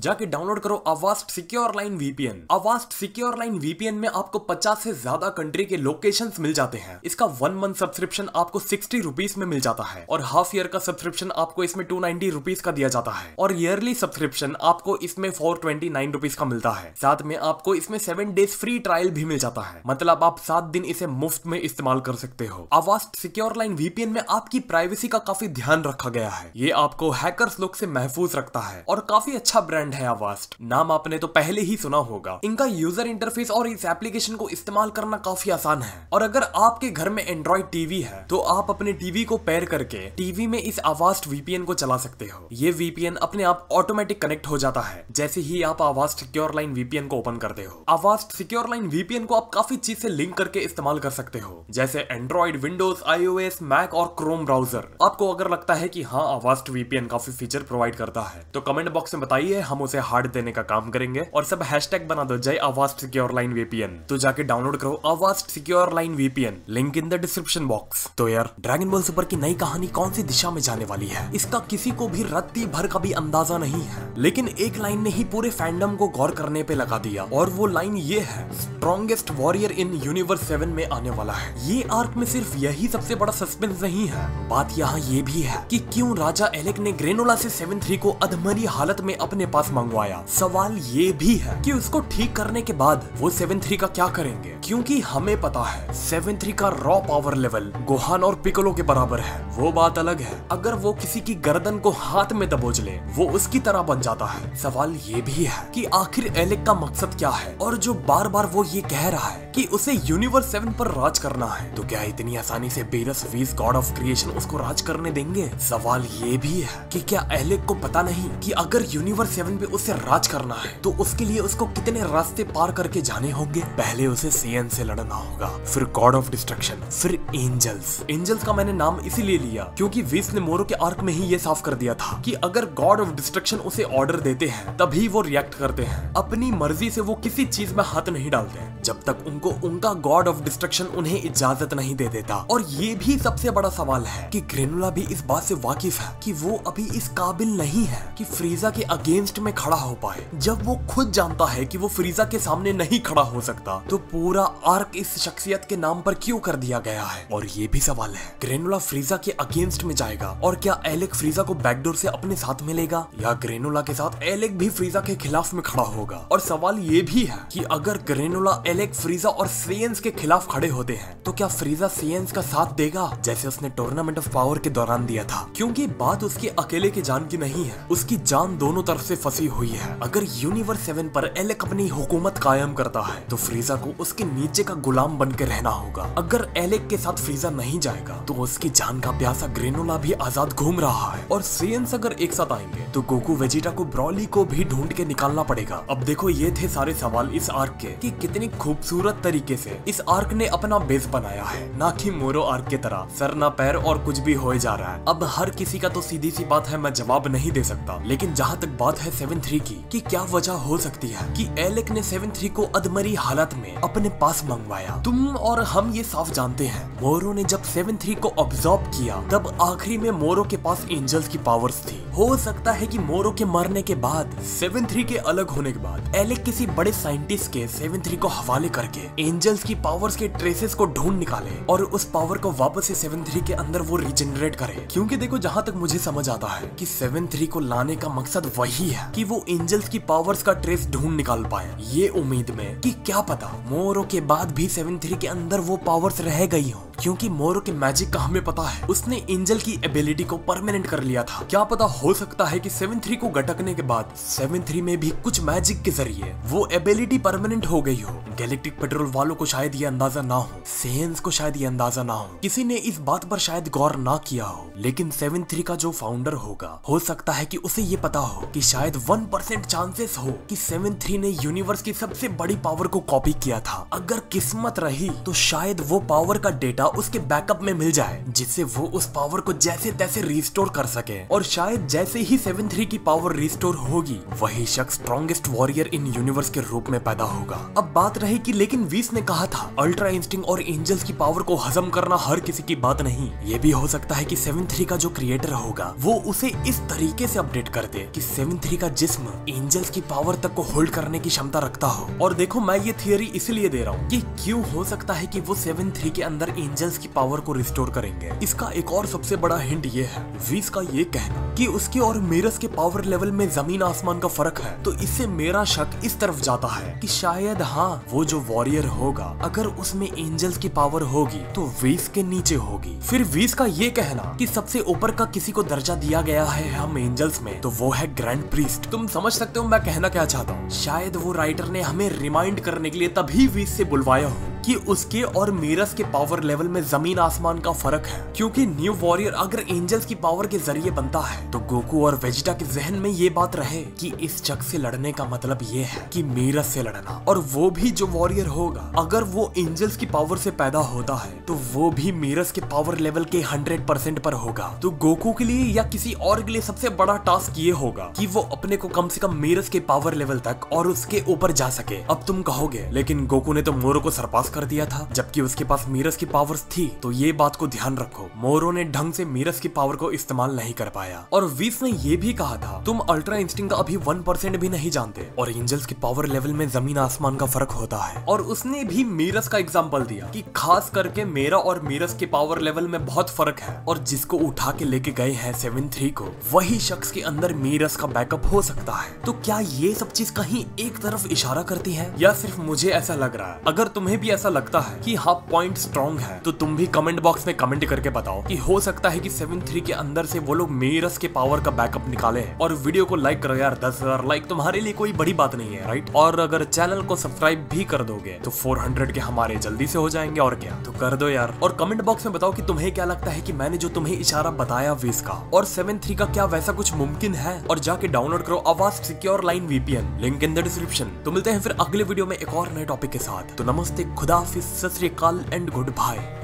जाके डाउनलोड करो Avast secure line VPN Avast secure line VPN में आपको 50 से ज़्यादा कंट्री के लोकेशंस मिल जाते हैं। इसका वन मंथ सब्सक्रिप्शन आपको सिक्सटी रुपीज़ में मिल जाता है। और हाफ़ ईयर का सब्सक्रिप्शन आपको इसमें टू नाइनटी रुपीज़ का दिया जाता है। और ईयरली सब्सक्रिप्शन आपको इसमें फोर ट्वेंटी नाइन रुपीज़ का मिलता है। साथ में आपको इसमें सेवन डेज़ फ्री ट्रायल भी मिल जाता है। मतलब आप सात दिन इसे मुफ़्त में इस्तेमाल कर सकते हो। अवास्ट सिक्योर लाइन वीपीएन में आपकी प्राइवेसी का काफ़ी ध्यान रखा गया है। ये आपको हैकर्स लोग से महफूज रखता है। और काफ़ी अच्छा ब्रांड है अवास्ट नाम आपने तो पहले ही सुना होगा। इनका यूज़र इंटरफेस और इस एप्लीकेशन को इस्तेमाल करना काफ़ी आसान है। और अगर आपके घर में एंड्रॉइड टीवी है तो आप अपने टीवी को पेयर करके टीवी में इस अवास्ट वीपीएन को चला सकते हो। ये वीपीएन अपने आप ऑटोमेटिक कनेक्ट हो जाता है। जैसे ही आप अवास्ट सिक्योर लाइन वीपीएन को ओपन करते हो। अवास्ट सिक्योर लाइन वीपीएन को आप काफ़ी चीज़ से लिंक करके इस्तेमाल कर सकते हो। जैसे एंड्रॉइड विंडोज़ आईओएस मैक और क्रोम ब्राउज़र आपको अगर लगता है कि हाँ अवास्ट वीपीएन काफ़ी फीचर प्रोवाइड करता है तो कमेंट बॉक्स में बताइए, हम उसे हार्ड देने का काम करेंगे। और सब हैशटैग बना दो, जय अवास्ट सिक्योर लाइन वीपीएन तो जाके डाउनलोड करो Avast secure line VPN link in the description box तो यार ड्रैगन बॉल सुपर की नई कहानी कौन सी दिशा में जाने वाली है? इसका किसी को भी रत्ती भर का भी अंदाज़ा नहीं है। लेकिन एक लाइन ने ही पूरे फैंडम को गौर करने पे लगा दिया। और वो लाइन ये है strongest warrior in universe seven में आने वाला है। ये आर्क में सिर्फ़ यही सबसे बड़ा सस्पेंस नहीं है। बात यहाँ ये भी है कि क्यों राजा एलेक ने ग्रेनोला से सेवन थ्री को अधमरी हालत में अपने पास मंगवाया। सवाल ये भी है कि उसको ठीक करने के बाद वो सेवन थ्री का क्या करेंगे? क्योंकि हमें पता है सेवन थ्री का रॉ पावर लेवल गोहान और पिकोलो के बराबर है। वो बात अलग है। अगर वो किसी की गर्दन को हाथ में दबोच ले, वो उसकी तरह बन जाता है। सवाल ये भी है कि आखिर एलेक का मकसद क्या है? और जो बार बार वो ये कह रहा है कि उसे यूनिवर्स सेवन पर राज करना है तो क्या इतनी आसानी से बेरस वीस गॉड ऑफ़ क्रिएशन उसको राज करने देंगे? सवाल ये भी है कि क्या एलेक को पता नहीं कि अगर यूनिवर्स सेवन पे उसे राज करना है। तो उसके लिए उसको कितने रास्ते पार करके जाने होंगे? पहले उसे सीएन से लड़ना होगा, फिर गॉड ऑफ़ डिस्ट्रक्शन फिर एंजल्स एंजल्स का मैंने नाम इसीलिए लिया क्योंकि विस ने मोरो के आर्क में ही ये साफ़ कर दिया था कि अगर गॉड ऑफ़ डिस्ट्रक्शन उसे ऑर्डर देते हैं, तभी वो रिएक्ट करते हैं। अपनी मर्ज़ी से वो किसी चीज़ में हाथ नहीं डालते जब तक उनको उनका गॉड ऑफ़ डिस्ट्रक्शन उन्हें इजाज़त नहीं दे देता। और ये भी सबसे बड़ा सवाल है कि ग्रेनुला भी इस बात से वाकिफ है कि वो अभी इस काबिल नहीं है कि फ्रीजा के अगेंस्ट में खड़ा हो पाए। जब वो खुद जानता है कि वो फ्रीजा के सामने नहीं खड़ा हो सकता तो पूरा आर्क इस शख्सियत के नाम पर क्यों कर दिया गया है? और ये भी सवाल है, ग्रेनुला फ्रीजा के अगेंस्ट में जाएगा, और क्या एलेक फ्रीजा को बैकडोर से अपने साथ मिलेगा? या ग्रेनोला के साथ एलेक भी फ्रीजा के खिलाफ में खड़ा होगा? और सवाल ये भी है कि अगर ग्रेनोला एलेक फ्रीजा और सेयंस के खिलाफ खड़े होते हैं तो क्या फ्रीजा सेयंस का साथ देगा? जैसे उसने टूर्नामेंट ऑफ़ पावर के दौरान दिया था। क्योंकि बात उसके अकेले के जान की नहीं है, उसकी जान दोनों तरफ़ से फंसी हुई है। अगर यूनिवर्स सेवन पर एलेक अपनी हुकूमत कायम करता है तो फ्रीजा को उसके नीचे का गुलाम बन के रहना होगा। अगर एलेक के साथ फ्रीजा नहीं जाएगा तो उसकी जान का प्यासा ग्रेनोला भी आज़ाद घूम रहा है। और सेयंस अगर एक साथ आएँगे तो गोकू वेजिटा को ब्रॉली को भी ढूंढ के निकालना पड़ेगा। अब देखो, ये थे सारे सवाल इस आर्क के, कि कितनी खूबसूरत तरीके से इस आर्क ने अपना बेस बनाया है। ना कि मोरो आर्क के तरह, सर ना पैर और कुछ भी हो जा रहा है। अब हर किसी का तो सीधी सी बात है, मैं जवाब नहीं दे सकता। लेकिन जहाँ तक बात है सेवन थ्री की कि क्या वजह हो सकती है कि एलेक ने सेवन थ्री को अधमरी हालत में अपने पास मंगवाया। तुम और हम ये साफ़ जानते हैं। मोरो ने जब सेवन थ्री को ऑब्जॉर्व किया, तब आखिरी में मोरो के पास एंजल्स की पावर्स थी। हो सकता है कि मोरो के मरने के बाद, सेवन थ्री के अलग होने के बाद, एलेक किसी बड़े साइंटिस्ट के सेवन थ्री को हवाले करके एंजल्स की पावर्स के ट्रेसेस को ढूंढ निकाले और उस पावर को वापस से सेवन थ्री के अंदर वो रिजेनरेट करे। क्योंकि देखो, जहाँ तक मुझे समझ आता है कि सेवन थ्री को लाने का मकसद वही है। कि वो एंजल्स की पावर्स का ट्रेस ढूंढ निकाल पाए। ये उम्मीद में कि क्या पता मोरो के बाद भी सेवन थ्री के अंदर वो पावर्स रह गई हो। क्योंकि मोरो के मैजिक का हमें पता है। उसने एंजल की एबिलिटी को परमानेंट कर लिया था। क्या पता हो सकता है कि सेवन थ्री को गटकने के बाद सेवन थ्री में भी कुछ मैजिक के ज़रिए वो एबिलिटी परमानेंट हो गई हो। गैलेक्टिक पेट्रोल वालों को शायद ये अंदाज़ा ना हो। सेंस को शायद ये अंदाज़ा ना हो। किसी ने इस बात पर शायद गौर ना किया हो। लेकिन सेवन थ्री का जो फाउंडर होगा, हो सकता है कि उसे ये पता हो कि शायद वन परसेंट चांसेस हो कि सेवन थ्री ने यूनिवर्स की सबसे बड़ी पावर को कॉपी किया था। अगर किस्मत रही तो शायद वो पावर का डेटा उसके बैकअप में मिल जाए, जिससे वो उस पावर को जैसे तैसे रिस्टोर कर सके। और शायद जैसे ही सेवन थ्री की पावर रिस्टोर होगी, वही शख्स स्ट्रॉन्गेस्ट वॉरियर इन यूनिवर्स के रूप में पैदा होगा। अब बात रही कि लेकिन वीस ने कहा था अल्ट्रा इंस्टिंग और एंजल्स की पावर को हजम करना हर किसी की बात नहीं। ये भी हो सकता है की सेवन का जो क्रिएटर होगा, वो उसे इस तरीके से अपडेट कर दे कि सेवन का जिस्म एंजल्स की पावर तक को होल्ड करने की क्षमता रखता हो। और देखो, मैं ये थियोरी इसलिए दे रहा हूँ कि क्यों हो सकता है कि वो सेवन थ्री के अंदर एंजल्स की पावर को रिस्टोर करेंगे। इसका एक और सबसे बड़ा हिंट ये है वीस का ये कहना कि उसके और मेरस के पावर लेवल में ज़मीन आसमान का फ़र्क है तो इससे मेरा शक इस तरफ़ जाता है कि शायद हाँ वो जो वॉरियर होगा, अगर उसमें एंजल्स की पावर होगी तो वीस के नीचे होगी। फिर वीस का ये कहना कि सबसे ऊपर का किसी को दर्जा दिया गया है हम एंजल्स में तो वो है ग्रैंड प्रीस्ट तुम समझ सकते हो मैं कहना क्या चाहता हूँ। शायद वो राइटर ने हमें रिमाइंड करने के लिए तभी वीस से बुलवाया हो। कि उसके और मीरस के पावर लेवल में ज़मीन आसमान का फ़र्क है, क्योंकि न्यू वॉरियर अगर एंजल्स की पावर के ज़रिए बनता है तो गोकू और वेजिटा के जहन में ये बात रहे कि इस जग से लड़ने का मतलब ये है कि मीरस से लड़ना, और वो भी जो वॉरियर होगा, अगर वो एंजल्स की पावर से पैदा होता है तो वो भी मीरस के पावर लेवल के हंड्रेड परसेंट पर होगा। तो गोकू के लिए या किसी और के लिए सबसे बड़ा टास्क ये होगा कि वो अपने को कम से कम मीरस के पावर लेवल तक और उसके ऊपर जा सके। अब तुम कहोगे, लेकिन गोकू ने तो मोरो को सरपास कर दिया था। जबकि उसके पास मीरस की पावर्स थी तो ये बात को ध्यान रखो। मोरो ने ढंग से मीरस की पावर को इस्तेमाल नहीं कर पाया। और वीस ने ये भी कहा था, तुम अल्ट्रा इंस्टिंग का अभी वन परसेंट भी नहीं जानते। और एंजल्स के पावर लेवल में ज़मीन आसमान का फ़र्क होता है। और उसने भी मीरस का एग्ज़ाम्पल दिया कि खास करके मेरा और मीरस के पावर लेवल में बहुत फ़र्क है, और जिसको उठा के लेके गए हैं सेवन थ्री को, वही शख्स के अंदर मीरस का बैकअप हो सकता है। तो क्या ये सब चीज़ कहीं एक तरफ़ इशारा करती है? या सिर्फ़ मुझे ऐसा लग रहा है? अगर तुम्हें भी लगता है कि हाँ पॉइंट स्ट्रॉन्ग है। तो तुम भी कमेंट बॉक्स में कमेंट करके बताओ कि हो सकता है कि सेवन थ्री के अंदर से वो लोग मेरस के पावर का बैकअप निकाले हैं। और वीडियो को लाइक करो यार, दस हज़ार लाइक तुम्हारे लिए कोई बड़ी बात नहीं है राइट और अगर चैनल को सब्सक्राइब भी कर दोगे तो 400 के हमारे जल्दी से हो जाएँगे और क्या? तो कर दो यार। और कमेंट बॉक्स में बताओ की तुम्हें क्या लगता है की मैंने जो तुम्हें इशारा बताया वीस का और सेवन थ्री का क्या वैसा कुछ मुमकिन है? और जाके डाउनलोड करो Avast secure line VPN link in the description तो मिलते हैं फिर अगले वीडियो में एक और नए टॉपिक के साथ। तो नमस्ते, खुदा हाफिज सत एंड गुड बाय